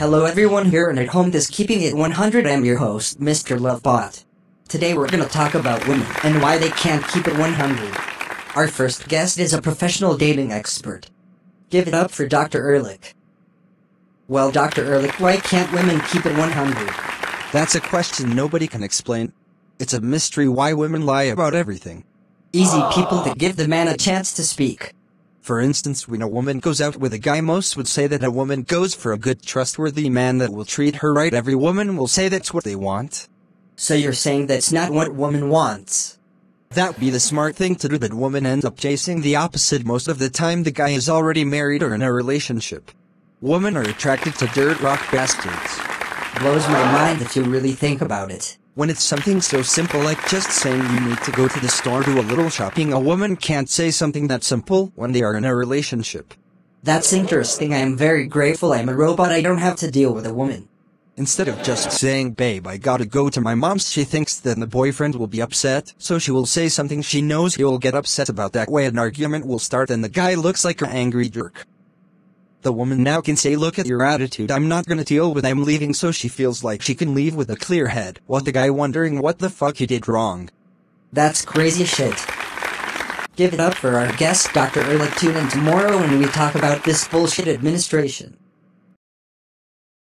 Hello everyone here and at home this Keeping It 100 I'm your host, Mr. Lovebot. Today we're gonna talk about women and why they can't keep it 100. Our first guest is a professional dating expert. Give it up for Dr. Ehrlich. Well, Dr. Ehrlich, why can't women keep it 100? That's a question nobody can explain. It's a mystery why women lie about everything. Easy people that give the man a chance to speak. For instance, when a woman goes out with a guy, most would say that a woman goes for a good, trustworthy man that will treat her right. Every woman will say that's what they want. So you're saying that's not what woman wants? That'd be the smart thing to do, but woman end up chasing the opposite most of the time the guy is already married or in a relationship. Women are attracted to dirt rock bastards. Blows my mind if you really think about it. When it's something so simple like just saying you need to go to the store do a little shopping, a woman can't say something that simple when they are in a relationship. That's interesting. I am very grateful I'm a robot. I don't have to deal with a woman. Instead of just saying, babe, I gotta go to my mom's, she thinks that the boyfriend will be upset, so she will say something she knows he will get upset about that way an argument will start and the guy looks like an angry jerk. The woman now can say look at your attitude I'm not gonna deal with I'm leaving so she feels like she can leave with a clear head, while the guy wondering what the fuck he did wrong. That's crazy shit. Give it up for our guest, Dr. Ehrlich. Tune in tomorrow when we talk about this bullshit administration.